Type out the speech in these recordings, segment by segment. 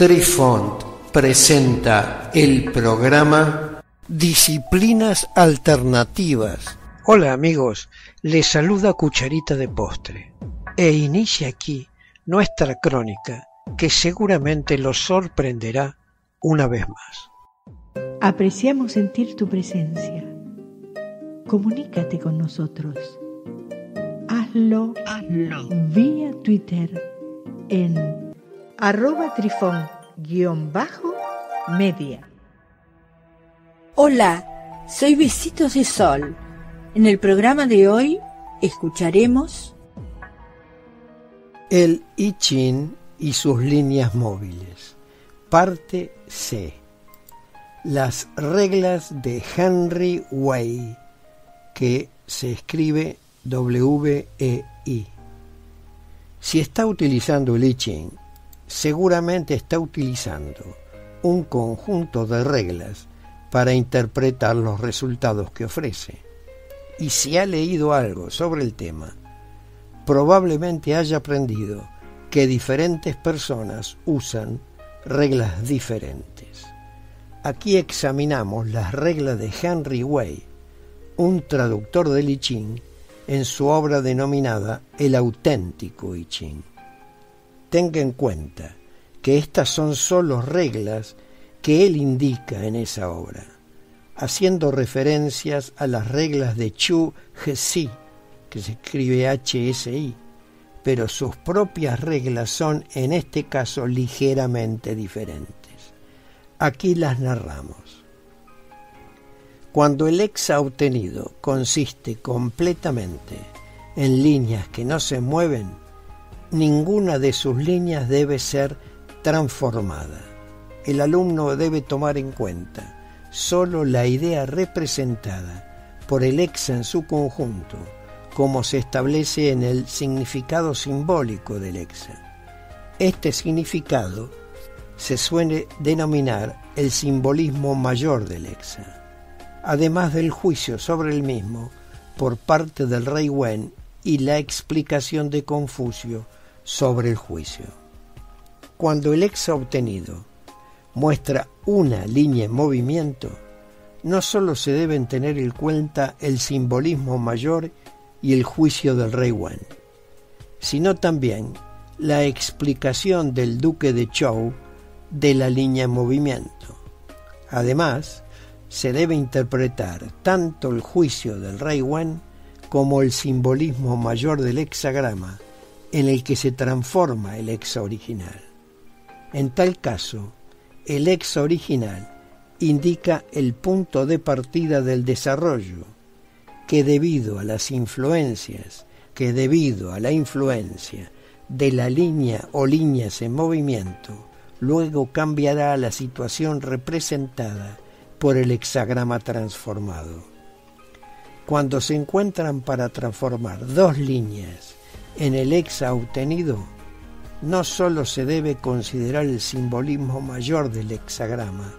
Trifont presenta el programa Disciplinas Alternativas. Hola amigos, les saluda Cucharita de Postre e inicia aquí nuestra crónica que seguramente los sorprenderá una vez más. Apreciamos sentir tu presencia. Comunícate con nosotros. Hazlo, Hazlo. vía Twitter en arroba trifón guion bajo media. Hola, soy Besitos de Sol. En el programa de hoy escucharemos el I Ching y sus líneas móviles. Parte C. Las reglas de Henry Way, que se escribe W-E-I. Si está utilizando el I Ching seguramente está utilizando un conjunto de reglas para interpretar los resultados que ofrece. Y si ha leído algo sobre el tema, probablemente haya aprendido que diferentes personas usan reglas diferentes. Aquí examinamos las reglas de Henry Way, un traductor del I Ching, en su obra denominada El auténtico I Ching tenga en cuenta que estas son solo reglas que él indica en esa obra, haciendo referencias a las reglas de Chu Hsi, que se escribe HSI, pero sus propias reglas son en este caso ligeramente diferentes. Aquí las narramos. Cuando el exa obtenido consiste completamente en líneas que no se mueven, ninguna de sus líneas debe ser transformada. El alumno debe tomar en cuenta solo la idea representada por el exa en su conjunto, como se establece en el significado simbólico del exa. Este significado se suele denominar el simbolismo mayor del exa, además del juicio sobre el mismo por parte del rey Wen y la explicación de Confucio sobre el juicio. Cuando el exa obtenido muestra una línea en movimiento, no solo se deben tener en cuenta el simbolismo mayor y el juicio del rey Wen, sino también la explicación del duque de Chou de la línea en movimiento. Además, se debe interpretar tanto el juicio del rey Wen como el simbolismo mayor del hexagrama en el que se transforma el exa original. En tal caso, el exa original indica el punto de partida del desarrollo, que debido a las influencias, que debido a la influencia de la línea o líneas en movimiento, luego cambiará la situación representada por el hexagrama transformado. Cuando se encuentran para transformar dos líneas en el exa obtenido, no sólo se debe considerar el simbolismo mayor del hexagrama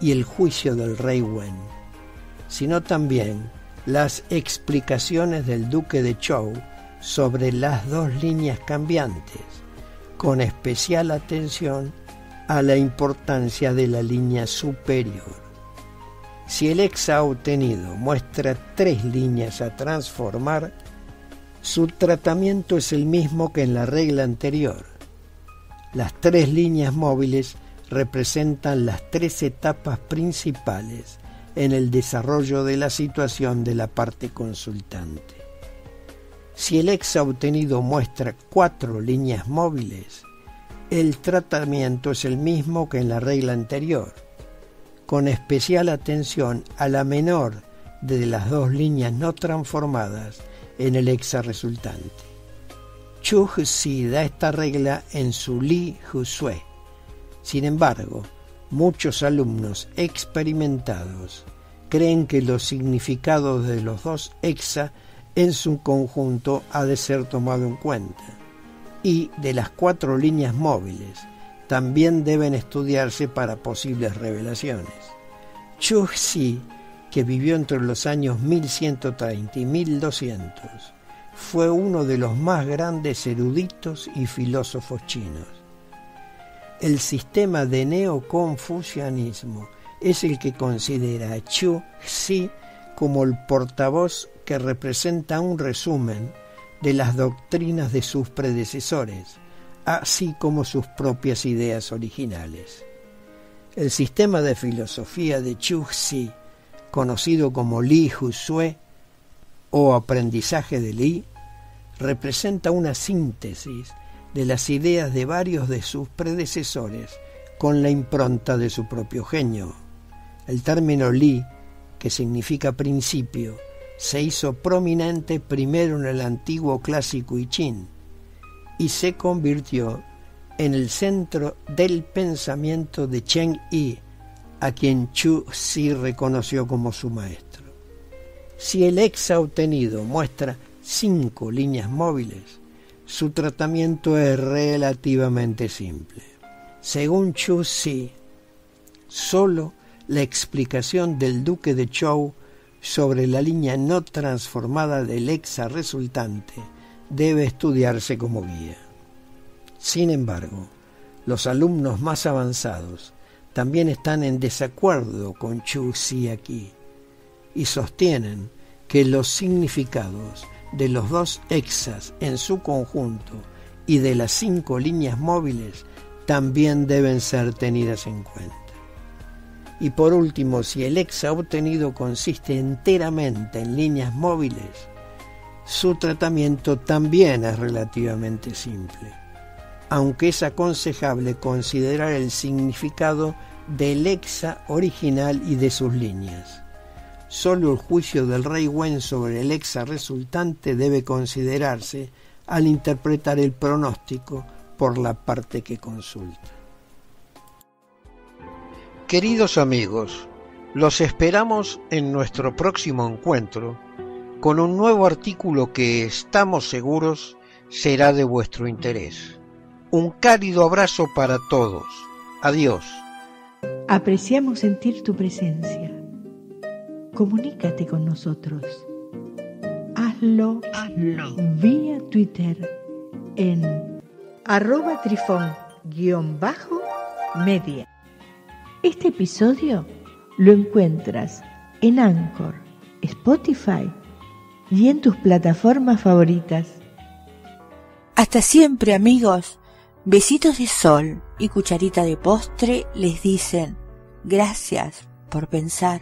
y el juicio del rey Wen, sino también las explicaciones del duque de Chou sobre las dos líneas cambiantes, con especial atención a la importancia de la línea superior. Si el exa obtenido muestra tres líneas a transformar, su tratamiento es el mismo que en la regla anterior. Las tres líneas móviles representan las tres etapas principales en el desarrollo de la situación de la parte consultante. Si el exa obtenido muestra cuatro líneas móviles, el tratamiento es el mismo que en la regla anterior, con especial atención a la menor de las dos líneas no transformadas en el exa resultante. Chu Si da esta regla en su Li Husue. Sin embargo, muchos alumnos experimentados creen que los significados de los dos exa en su conjunto ha de ser tomado en cuenta y de las cuatro líneas móviles también deben estudiarse para posibles revelaciones. Chu Si que vivió entre los años 1130 y 1200, fue uno de los más grandes eruditos y filósofos chinos. El sistema de neoconfucianismo es el que considera a Chu Xi como el portavoz que representa un resumen de las doctrinas de sus predecesores, así como sus propias ideas originales. El sistema de filosofía de Chu Xi, conocido como Li Husui o aprendizaje de Li, representa una síntesis de las ideas de varios de sus predecesores con la impronta de su propio genio. El término Li, que significa principio, se hizo prominente primero en el antiguo clásico I Ching y se convirtió en el centro del pensamiento de Cheng Yi, a quien Chu Si reconoció como su maestro. Si el exa obtenido muestra cinco líneas móviles, su tratamiento es relativamente simple. Según Chu Si, solo la explicación del duque de Chou sobre la línea no transformada del exa resultante debe estudiarse como guía. Sin embargo, los alumnos más avanzados también están en desacuerdo con Chu Si aquí y sostienen que los significados de los dos exas en su conjunto y de las cinco líneas móviles también deben ser tenidas en cuenta. Y por último, si el exa obtenido consiste enteramente en líneas móviles, su tratamiento también es relativamente simple, aunque es aconsejable considerar el significado del exa original y de sus líneas. Solo el juicio del rey Wen sobre el exa resultante debe considerarse al interpretar el pronóstico por la parte que consulta. Queridos amigos, los esperamos en nuestro próximo encuentro con un nuevo artículo que estamos seguros será de vuestro interés. Un cálido abrazo para todos. Adiós. Apreciamos sentir tu presencia. Comunícate con nosotros. Hazlo, Hazlo. vía Twitter en arroba trifón-media. Este episodio lo encuentras en Anchor, Spotify y en tus plataformas favoritas. Hasta siempre amigos. Besitos de sol y cucharita de postre les dicen gracias por pensar